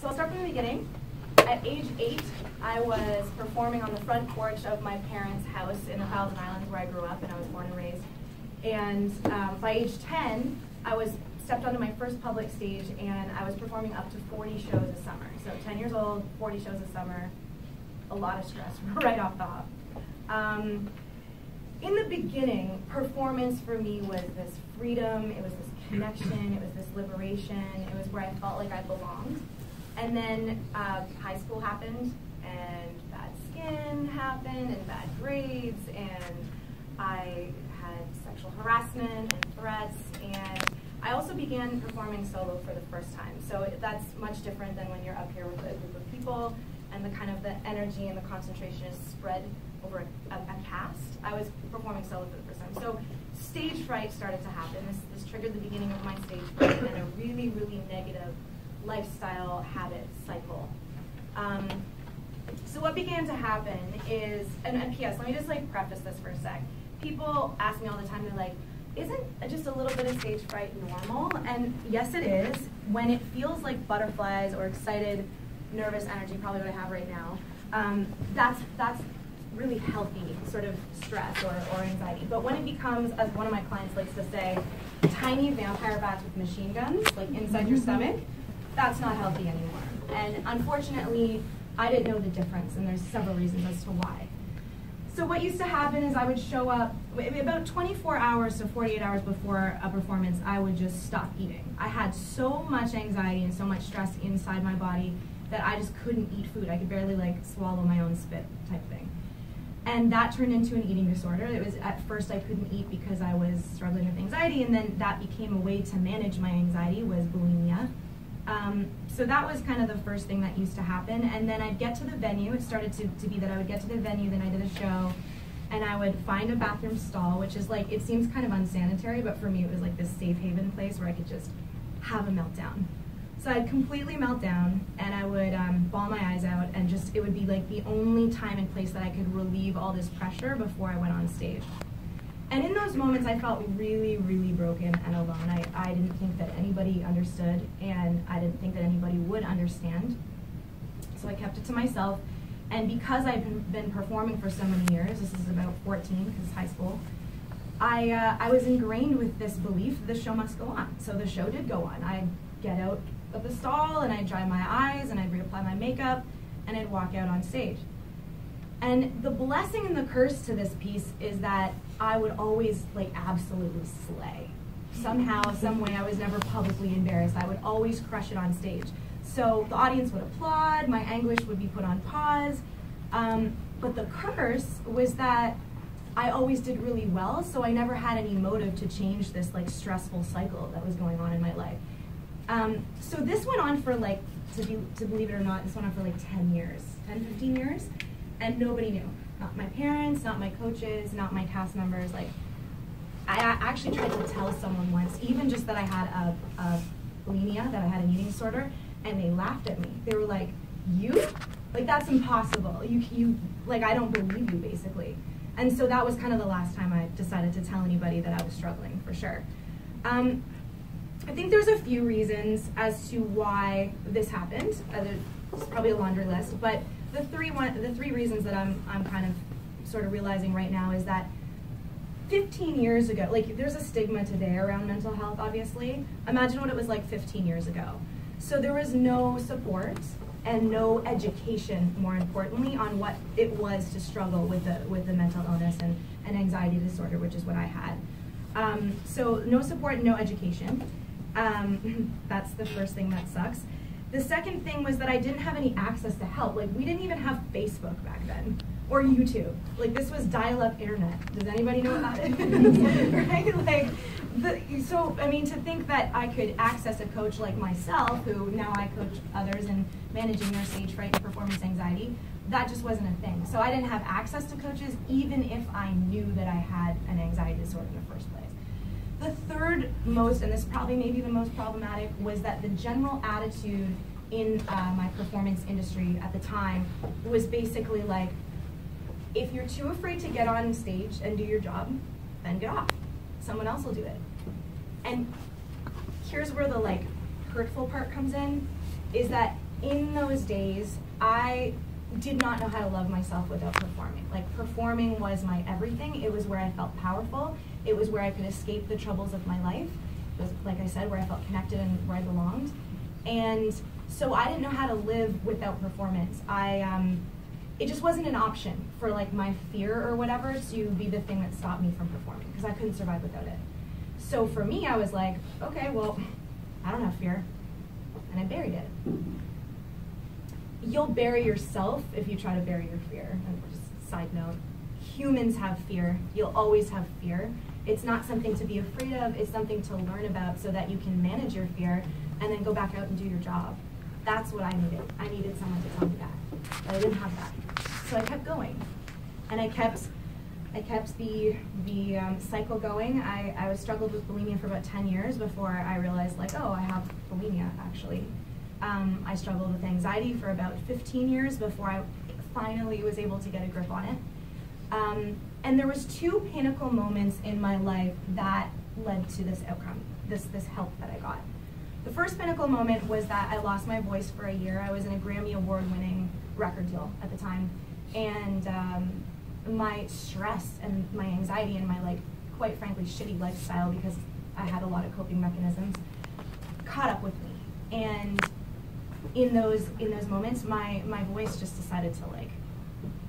so I'll start from the beginning. At age eight, I was performing on the front porch of my parents' house in the Thousand Islands where I grew up and I was born and raised. And um, by age 10, I was stepped onto my first public stage and I was performing up to 40 shows a summer. So 10 years old, 40 shows a summer, a lot of stress right off the hop. Um, in the beginning, performance for me was this freedom, it was this connection, it was this liberation, it was where I felt like I belonged. And then uh, high school happened, and bad skin happened, and bad grades, and I had sexual harassment and threats, and I also began performing solo for the first time. So that's much different than when you're up here with a group of people, and the kind of the energy and the concentration is spread over a, a, cast. I was performing solo for the first time. So stage fright started to happen. This, this triggered the beginning of my stage fright and a really, really negative lifestyle habit cycle. Um, so what began to happen is, and, and P.S. Let me just like preface this for a sec. People ask me all the time, they're like, isn't just a little bit of stage fright normal? And yes, it is. When it feels like butterflies or excited, nervous energy, probably what I have right now, um, that's that's really healthy sort of stress or, or anxiety. But when it becomes, as one of my clients likes to say, tiny vampire bats with machine guns, like inside your stomach, that's not healthy anymore. And unfortunately, I didn't know the difference, and there's several reasons as to why. So what used to happen is I would show up about 24 hours to 48 hours before a performance, I would just stop eating. I had so much anxiety and so much stress inside my body that I just couldn't eat food. I could barely like swallow my own spit type thing and that turned into an eating disorder. It was at first I couldn't eat because I was struggling with anxiety, and then that became a way to manage my anxiety was bulimia. Um, so that was kind of the first thing that used to happen. And then I'd get to the venue. It started to, to be that I would get to the venue the night of the show, and I would find a bathroom stall, which is like it seems kind of unsanitary, but for me it was like this safe haven place where I could just have a meltdown. So I'd completely melt down and I would um, bawl my eyes out and just, it would be like the only time and place that I could relieve all this pressure before I went on stage. And in those moments, I felt really, really broken and alone. I, I didn't think that anybody understood and I didn't think that anybody would understand. So I kept it to myself. And because I've been, been performing for so many years, this is about 14 because high school, I, uh, I was ingrained with this belief the show must go on. So the show did go on. I'd get out of the stall and I'd dry my eyes and I'd reapply my makeup and I'd walk out on stage. And the blessing and the curse to this piece is that I would always like absolutely slay. Somehow, some way, I was never publicly embarrassed. I would always crush it on stage. So the audience would applaud, my anguish would be put on pause. Um, but the curse was that I always did really well, so I never had any motive to change this like stressful cycle that was going on in my life. Um, so this went on for like, to, be, to believe it or not, this went on for like 10 years, 10, 15 years, and nobody knew. Not my parents, not my coaches, not my cast members. Like, I actually tried to tell someone once, even just that I had a, a bulimia, that I had an eating disorder, and they laughed at me. They were like, "You? Like that's impossible. You, you, like I don't believe you, basically." And so that was kind of the last time I decided to tell anybody that I was struggling, for sure. Um, I think there's a few reasons as to why this happened. Uh, there's probably a laundry list, but the three one the three reasons that I'm I'm kind of sort of realizing right now is that 15 years ago, like there's a stigma today around mental health, obviously. Imagine what it was like 15 years ago. So there was no support and no education, more importantly, on what it was to struggle with the with the mental illness and, and anxiety disorder, which is what I had. Um, so no support, no education. Um, that's the first thing that sucks. The second thing was that I didn't have any access to help. Like, we didn't even have Facebook back then or YouTube. Like, this was dial up internet. Does anybody know what that is? right? Like, the, so, I mean, to think that I could access a coach like myself, who now I coach others in managing their stage fright and performance anxiety, that just wasn't a thing. So I didn't have access to coaches, even if I knew that I had an anxiety disorder in the first place. The third most, and this probably maybe the most problematic, was that the general attitude in uh, my performance industry at the time was basically like, if you're too afraid to get on stage and do your job, then get off. Someone else will do it. And here's where the like hurtful part comes in, is that in those days, I did not know how to love myself without performing. Like performing was my everything. It was where I felt powerful. It was where I could escape the troubles of my life. It was, like I said, where I felt connected and where I belonged. And so I didn't know how to live without performance. I, um, it just wasn't an option for like my fear or whatever to be the thing that stopped me from performing because I couldn't survive without it. So for me, I was like, okay, well, I don't have fear, and I buried it you'll bury yourself if you try to bury your fear. And just side note, humans have fear. You'll always have fear. It's not something to be afraid of, it's something to learn about so that you can manage your fear and then go back out and do your job. That's what I needed. I needed someone to tell me that. But I didn't have that. So I kept going. And I kept I kept the the um, cycle going. I, I was struggled with bulimia for about 10 years before I realized like, oh, I have bulimia actually. Um, I struggled with anxiety for about 15 years before I finally was able to get a grip on it. Um, and there was two pinnacle moments in my life that led to this outcome, this, this help that I got. The first pinnacle moment was that I lost my voice for a year. I was in a Grammy Award winning record deal at the time. And um, my stress and my anxiety and my, like, quite frankly, shitty lifestyle because I had a lot of coping mechanisms caught up with me. And in those in those moments, my my voice just decided to like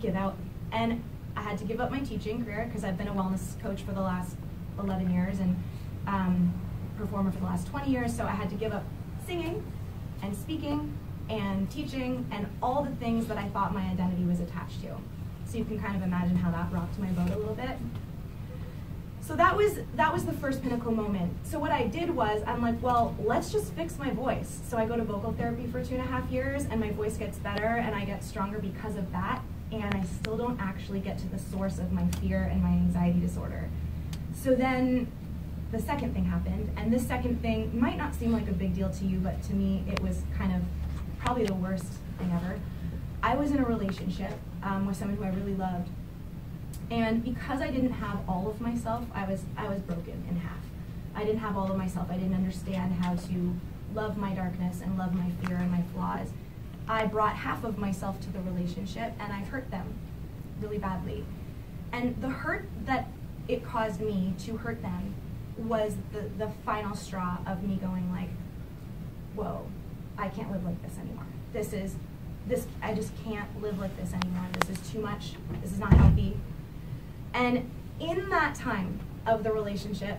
give out, and I had to give up my teaching career because I've been a wellness coach for the last 11 years and um, performer for the last 20 years. So I had to give up singing and speaking and teaching and all the things that I thought my identity was attached to. So you can kind of imagine how that rocked my boat a little bit. So that was that was the first pinnacle moment. So what I did was I'm like, well, let's just fix my voice. So I go to vocal therapy for two and a half years, and my voice gets better, and I get stronger because of that. And I still don't actually get to the source of my fear and my anxiety disorder. So then the second thing happened, and this second thing might not seem like a big deal to you, but to me it was kind of probably the worst thing ever. I was in a relationship um, with someone who I really loved, and because I didn't have all of myself, I was I was broken in half. I didn't have all of myself. I didn't understand how to love my darkness and love my fear and my flaws. I brought half of myself to the relationship and I hurt them really badly. And the hurt that it caused me to hurt them was the, the final straw of me going like, whoa, I can't live like this anymore. This is, this, I just can't live like this anymore. This is too much. This is not healthy. And in that time of the relationship,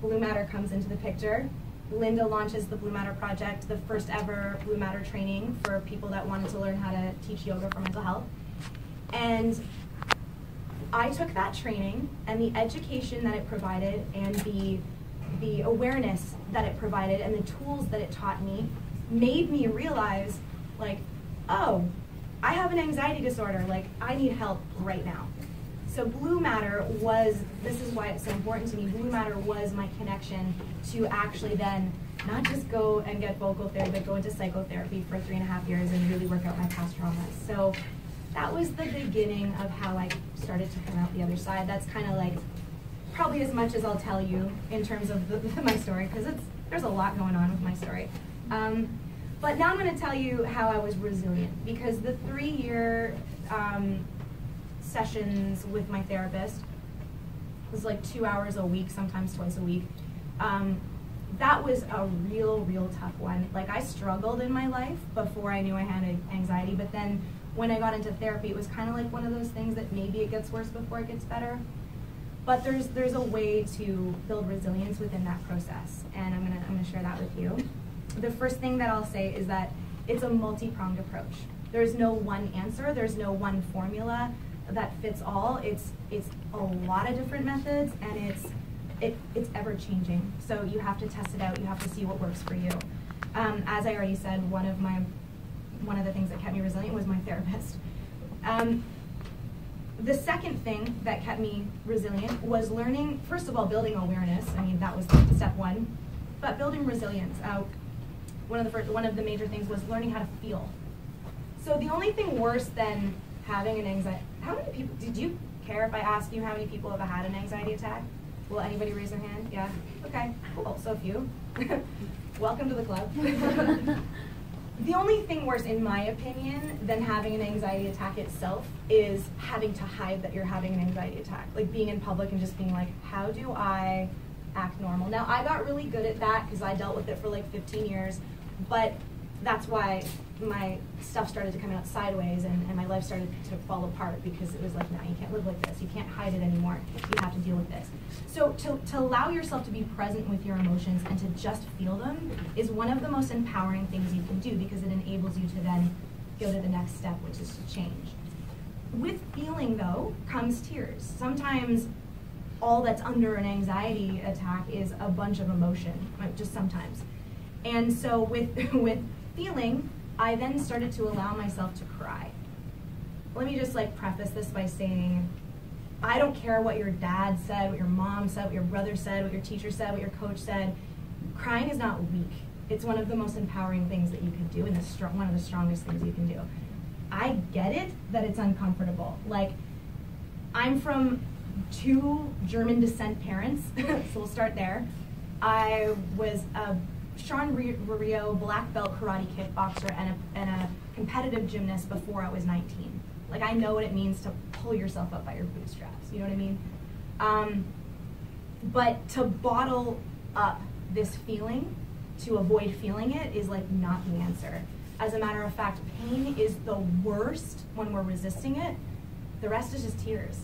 Blu Matter comes into the picture. Linda launches the Blu Matter Project, the first ever Blu Matter training for people that wanted to learn how to teach yoga for mental health. And I took that training and the education that it provided and the, the awareness that it provided and the tools that it taught me made me realize, like, oh, I have an anxiety disorder. Like, I need help right now. So Blu Matter was, this is why it's so important to me, Blu Matter was my connection to actually then not just go and get vocal therapy, but go into psychotherapy for three and a half years and really work out my past traumas. So that was the beginning of how I started to come out the other side. That's kind of like probably as much as I'll tell you in terms of the, my story, because there's a lot going on with my story. Um, but now I'm going to tell you how I was resilient, because the three-year um, sessions with my therapist. It was like two hours a week, sometimes twice a week. Um, that was a real, real tough one. Like I struggled in my life before I knew I had anxiety, but then when I got into therapy, it was kind of like one of those things that maybe it gets worse before it gets better. But there's there's a way to build resilience within that process, and I'm gonna I'm gonna share that with you. The first thing that I'll say is that it's a multi-pronged approach. There's no one answer. There's no one formula that fits all. It's it's a lot of different methods and it's it, it's ever changing. So you have to test it out. You have to see what works for you. Um, as I already said, one of my one of the things that kept me resilient was my therapist. Um, the second thing that kept me resilient was learning, first of all, building awareness. I mean, that was step one, but building resilience. Uh, one of the first, one of the major things was learning how to feel. So the only thing worse than having an anxiety, how many people, did you care if I ask you how many people have had an anxiety attack? Will anybody raise their hand? Yeah? Okay, cool, so few. Welcome to the club. the only thing worse, in my opinion, than having an anxiety attack itself is having to hide that you're having an anxiety attack. Like being in public and just being like, how do I act normal? Now, I got really good at that because I dealt with it for like 15 years, but that's why my stuff started to come out sideways and, and my life started to fall apart because it was like, no, you can't live like this. You can't hide it anymore. You have to deal with this. So to, to allow yourself to be present with your emotions and to just feel them is one of the most empowering things you can do because it enables you to then go to the next step, which is to change. With feeling though comes tears. Sometimes all that's under an anxiety attack is a bunch of emotion, just sometimes. And so with, with feeling, I then started to allow myself to cry. Let me just like preface this by saying, I don't care what your dad said, what your mom said, what your brother said, what your teacher said, what your coach said. Crying is not weak. It's one of the most empowering things that you can do and the one of the strongest things you can do. I get it that it's uncomfortable. Like, I'm from two German descent parents, so we'll start there. I was a Sean Rio black belt karate kickboxer and a, and a competitive gymnast before I was 19. Like I know what it means to pull yourself up by your bootstraps. You know what I mean? Um, but to bottle up this feeling, to avoid feeling it, is like not the answer. As a matter of fact, pain is the worst when we're resisting it. The rest is just tears.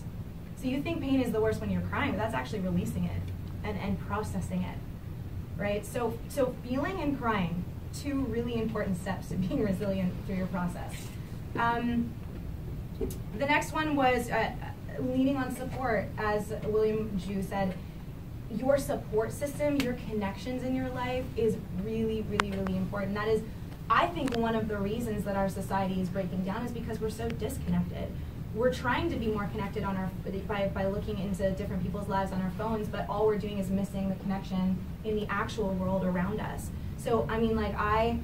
So you think pain is the worst when you're crying, but that's actually releasing it and, and processing it right? So, so feeling and crying, two really important steps to being resilient through your process. Um, the next one was uh, leaning on support, as William Ju said. Your support system, your connections in your life is really, really, really important. That is, I think, one of the reasons that our society is breaking down is because we're so disconnected we're trying to be more connected on our by, by looking into different people's lives on our phones but all we're doing is missing the connection in the actual world around us. So i mean like i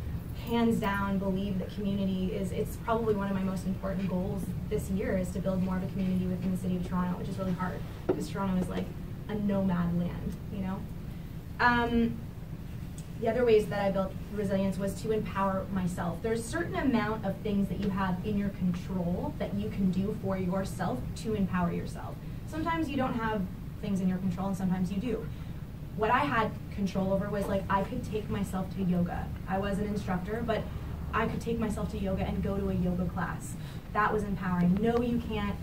hands down believe that community is it's probably one of my most important goals this year is to build more of a community within the city of toronto which is really hard because toronto is like a nomad land you know? Um, the other ways that I built resilience was to empower myself. There's a certain amount of things that you have in your control that you can do for yourself to empower yourself. Sometimes you don't have things in your control and sometimes you do. What I had control over was like I could take myself to yoga. I was an instructor, but I could take myself to yoga and go to a yoga class. That was empowering. No, you can't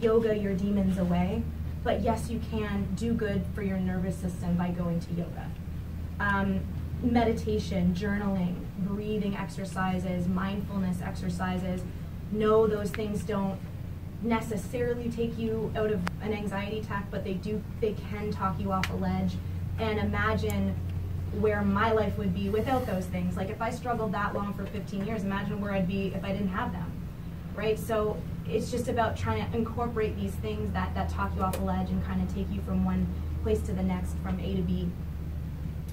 yoga your demons away, but yes, you can do good for your nervous system by going to yoga. Um, meditation, journaling, breathing exercises, mindfulness exercises. No, those things don't necessarily take you out of an anxiety attack, but they do they can talk you off a ledge. And imagine where my life would be without those things. Like if I struggled that long for 15 years, imagine where I'd be if I didn't have them. Right? So it's just about trying to incorporate these things that, that talk you off a ledge and kind of take you from one place to the next, from A to B.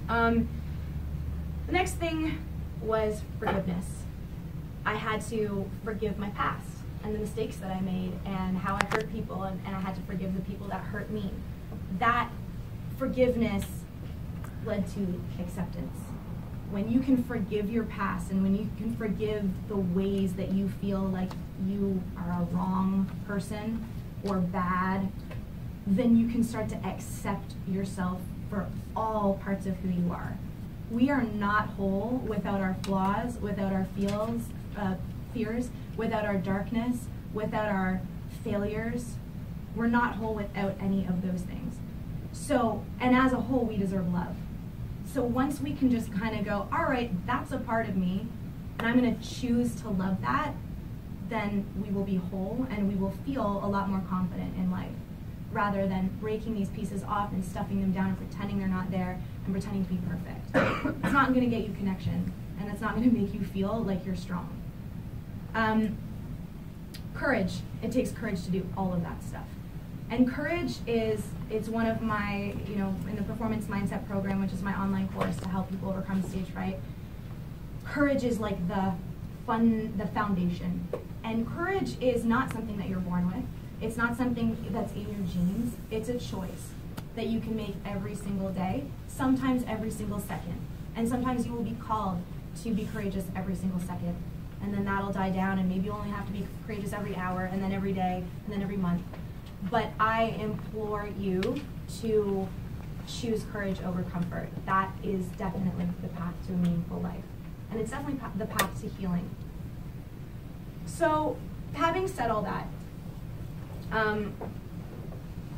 Um, the next thing was forgiveness. I had to forgive my past and the mistakes that I made and how I hurt people, and, and I had to forgive the people that hurt me. That forgiveness led to acceptance. When you can forgive your past and when you can forgive the ways that you feel like you are a wrong person or bad, then you can start to accept yourself for all parts of who you are we are not whole without our flaws, without our feels, uh, fears, without our darkness, without our failures. We're not whole without any of those things. So, and as a whole, we deserve love. So once we can just kind of go, all right, that's a part of me, and I'm going to choose to love that, then we will be whole and we will feel a lot more confident in life rather than breaking these pieces off and stuffing them down and pretending they're not there and pretending to be perfect. it's not going to get you connection, and it's not going to make you feel like you're strong. Um, courage. It takes courage to do all of that stuff. And courage is, it's one of my, you know, in the Performance Mindset Program, which is my online course to help people overcome stage fright. Courage is like the fun, the foundation. And courage is not something that you're born with. It's not something that's in your genes. It's a choice that you can make every single day, sometimes every single second. And sometimes you will be called to be courageous every single second. And then that'll die down, and maybe you only have to be courageous every hour, and then every day, and then every month. But I implore you to choose courage over comfort. That is definitely the path to a meaningful life. And it's definitely the path to healing. So, having said all that, um,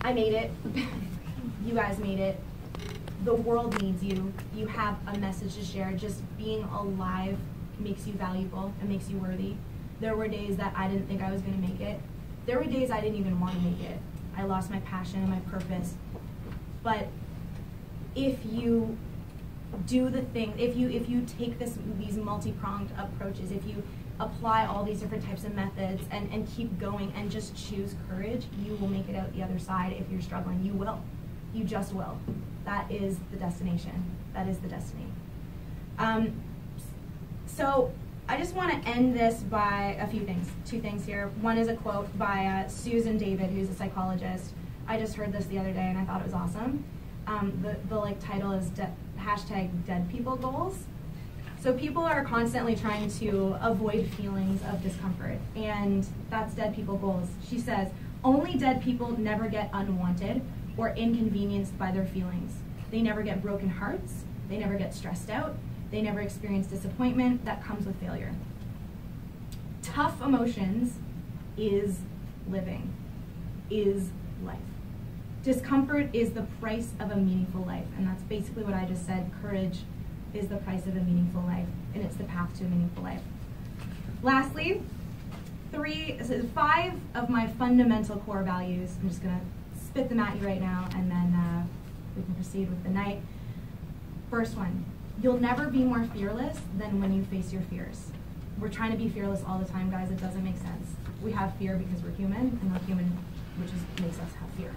I made it. you guys made it. The world needs you. You have a message to share. Just being alive makes you valuable and makes you worthy. There were days that I didn't think I was going to make it. There were days I didn't even want to make it. I lost my passion and my purpose. But if you do the thing, if you if you take this these multi-pronged approaches, if you apply all these different types of methods and, and keep going and just choose courage, you will make it out the other side if you're struggling. You will. You just will. That is the destination. That is the destiny. Um, so I just want to end this by a few things. Two things here. One is a quote by uh, Susan David, who's a psychologist. I just heard this the other day and I thought it was awesome. Um, the, the like title is de- hashtag dead people goals. So people are constantly trying to avoid feelings of discomfort, and that's dead people goals. She says, only dead people never get unwanted or inconvenienced by their feelings. They never get broken hearts, they never get stressed out, they never experience disappointment that comes with failure. Tough emotions is living, is life. Discomfort is the price of a meaningful life, and that's basically what I just said. Courage is the price of a meaningful life, and it's the path to a meaningful life. Lastly, three, five of my fundamental core values. I'm just gonna spit them at you right now, and then uh, we can proceed with the night. First one, you'll never be more fearless than when you face your fears. We're trying to be fearless all the time, guys. It doesn't make sense. We have fear because we're human, and we're human, which is, makes us have fear.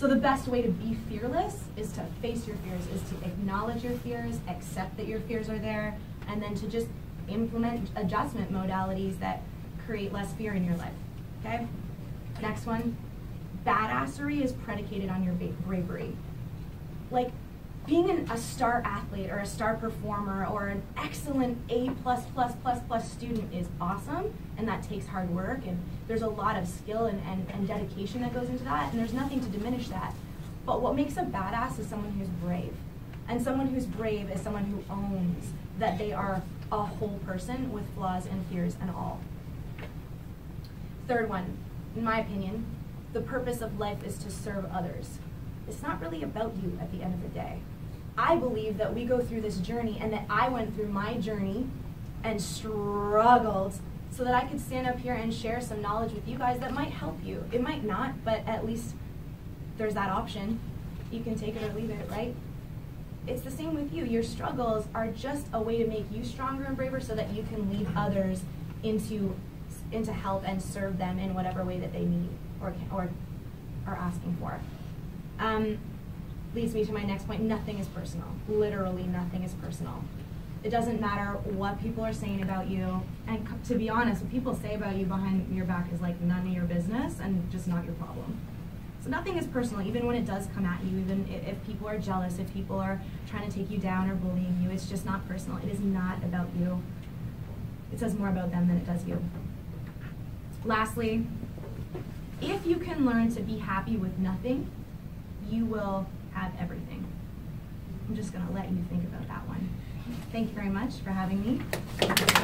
So the best way to be fearless is to face your fears, is to acknowledge your fears, accept that your fears are there, and then to just implement adjustment modalities that create less fear in your life. Okay? Next one. Badassery is predicated on your bravery. Like being an, a star athlete or a star performer or an excellent A plus plus plus plus student is awesome and that takes hard work and there's a lot of skill and, and, and dedication that goes into that and there's nothing to diminish that. But what makes a badass is someone who's brave. And someone who's brave is someone who owns that they are a whole person with flaws and fears and all. Third one, in my opinion, the purpose of life is to serve others. It's not really about you at the end of the day. I believe that we go through this journey and that I went through my journey and struggled so that I could stand up here and share some knowledge with you guys that might help you. It might not, but at least there's that option. You can take it or leave it, right? It's the same with you. Your struggles are just a way to make you stronger and braver so that you can lead others into into help and serve them in whatever way that they need or or are asking for. Um, leads me to my next point nothing is personal. Literally, nothing is personal. It doesn't matter what people are saying about you. And to be honest, what people say about you behind your back is like none of your business and just not your problem. So nothing is personal, even when it does come at you, even if people are jealous, if people are trying to take you down or bullying you, it's just not personal. It is not about you. It says more about them than it does you. Lastly, if you can learn to be happy with nothing, you will have everything. I'm just going to let you think about that one. Thank you very much for having me.